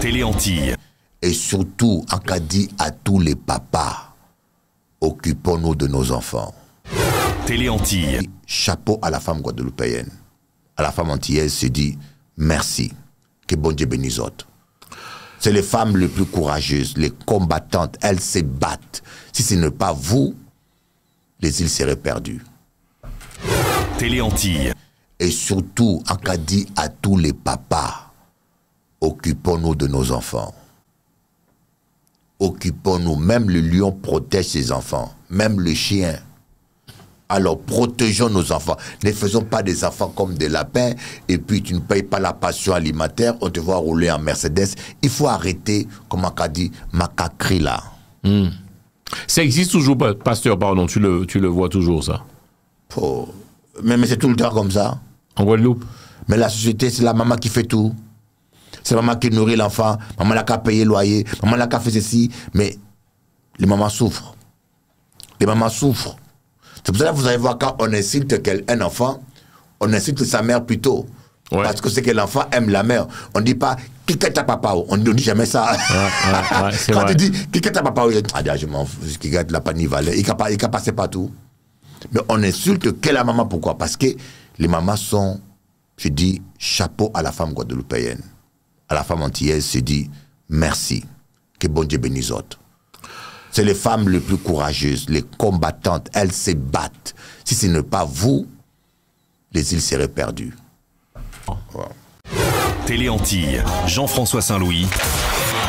Télé Antilles. Et surtout, en cas dit à tous les papas, occupons-nous de nos enfants. Télé Antilles. Chapeau à la femme guadeloupéenne. À la femme antillaise, se dit merci. Que bon Dieu bénisse autres. C'est les femmes les plus courageuses, les combattantes. Elles se battent. Si ce n'est pas vous, les îles seraient perdues. Télé Antilles. Et surtout, en cas dit à tous les papas, occupons-nous de nos enfants. Occupons-nous. Même le lion protège ses enfants. Même le chien. Alors protégeons nos enfants. Ne faisons pas des enfants comme des lapins et puis tu ne payes pas la passion alimentaire, on te voit rouler en Mercedes. Il faut arrêter, comme on a dit, macacri là. Ça existe toujours, pa- pasteur, pardon, tu le, tu le vois toujours, ça? Oh. Mais, mais c'est tout le temps comme ça. En Guadeloupe? Mais la société, c'est la maman qui fait tout. C'est maman qui nourrit l'enfant. Maman n'a qu'à payer le loyer. Maman n'a qu'à faire ceci. Mais les mamans souffrent. Les mamans souffrent. C'est pour ça que vous allez voir quand on insulte un enfant, on insulte sa mère plutôt. Ouais. Parce que c'est que l'enfant aime la mère. On ne dit pas qui est ta papa. On ne dit jamais ça. ouais, ouais, c'est quand vrai. tu dis qui est ta papa, on dit, ah, déjà, je m'en fous. Qui est la panivalée. Il ne peut passer partout. Mais on insulte que la maman. Pourquoi? Parce que les mamans sont, je dis, chapeau à la femme guadeloupéenne. À la femme antillaise, se dit, merci. Que bon Dieu bénisse autres. C'est les femmes les plus courageuses, les combattantes. Elles se battent. Si ce n'est pas vous, les îles seraient perdues. Télé. Jean-François Saint-Louis.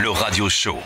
Le Radio Show.